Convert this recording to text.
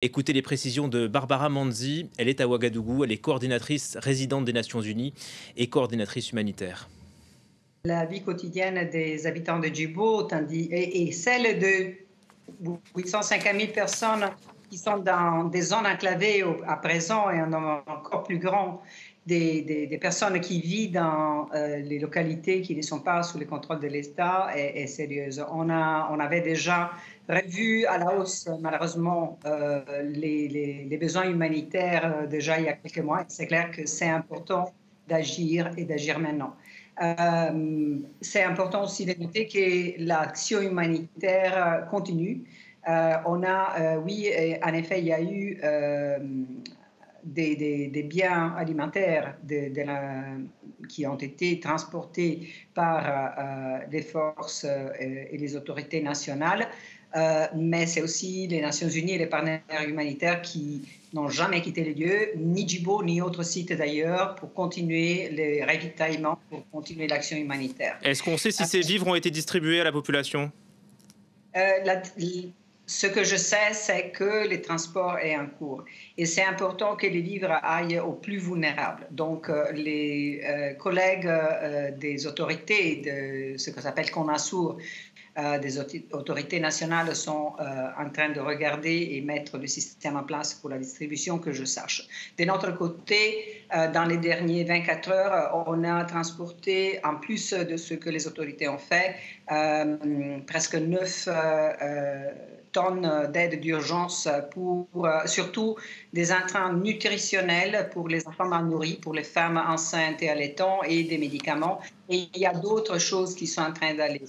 Écoutez les précisions de Barbara Manzi. Elle est à Ouagadougou. Elle est coordinatrice résidente des Nations Unies et coordinatrice humanitaire. La vie quotidienne des habitants de Djibo et, celle de 850 000 personnes qui sont dans des zones enclavées à présent et encore plus grand des, personnes qui vivent dans euh, les localités qui ne sont pas sous le contrôle de l'État est, sérieuse. On, a, on avait déjà revu à la hausse, malheureusement, euh, les, besoins humanitaires euh, déjà il y a quelques mois. C'est clair que c'est important d'agir et d'agir maintenant. c'est important aussi de noter que l'action humanitaire continue. On a, oui, en effet, il y a eu des, biens alimentaires qui ont été transportés par euh, les forces euh, et les autorités nationales, euh, mais c'est aussi les Nations Unies et les partenaires humanitaires qui n'ont jamais quitté les lieux, ni Djibo, ni autre site d'ailleurs, pour continuer les ravitaillements, pour continuer l'action humanitaire. Est-ce qu'on sait si ces vivres ont été distribués à la population? Ce que je sais, c'est que le transport est en cours. Et c'est important que les livres aillent aux plus vulnérables. Donc, euh, les euh, collègues euh, des autorités, de ce que s'appelle CONASUR, des autorités nationales sont en train de regarder et mettre le système en place pour la distribution, que je sache. De notre côté, dans les derniers 24 heures, on a transporté, en plus de ce que les autorités ont fait, presque 9 tonnes d'aide d'urgence pour euh, surtout des intrants nutritionnels pour les enfants mal nourris, pour les femmes enceintes et allaitants et des médicaments. Et il y a d'autres choses qui sont en train d'aller.